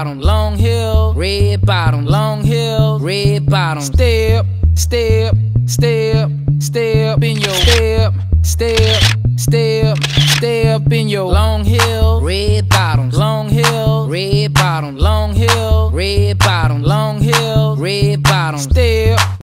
bottom. Long hill, red bottom. Long hill, red bottom. Step, step, step, step in your step, step, step, step in your long hill, red bottom. Long hill, red bottom. Long hill, red bottom. Long hill, red bottom. Step.